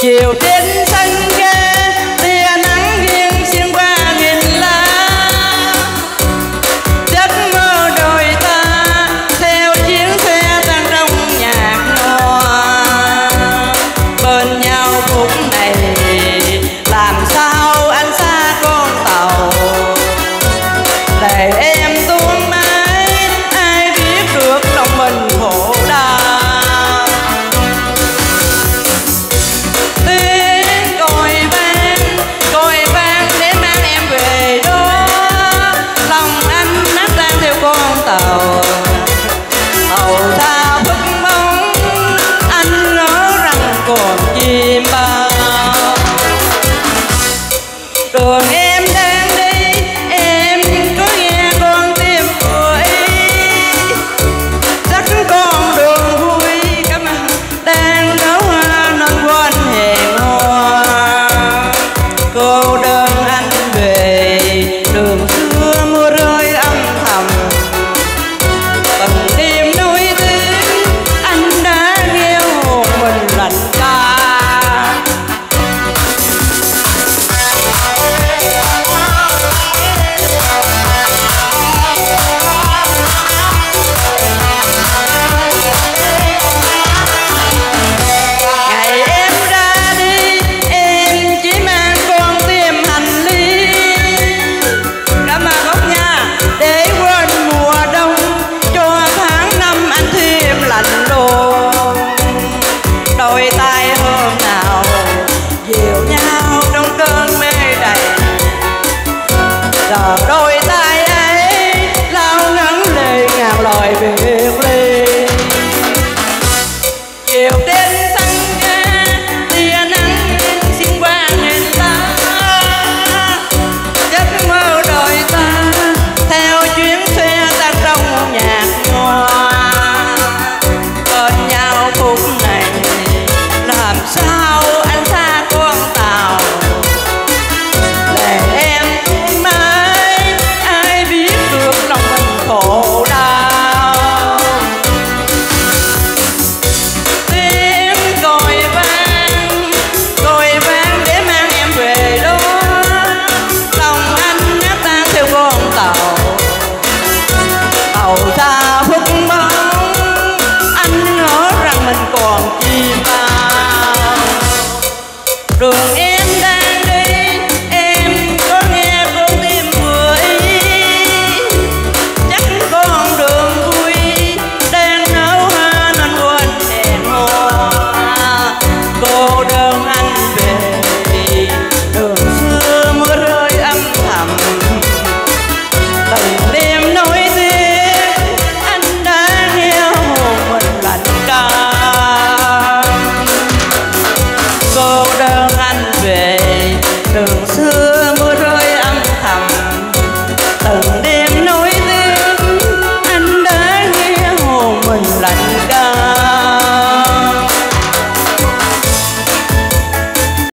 chiều đến xanh ghé giờ đôi tay ấy lao ngắn lên ngàn lời biệt ly chiều đến đường em đang đi em có nghe con tim vừa ý. Chắc con đường vui đang nấu hơn anh quên hẹn hò. Cô đơn anh so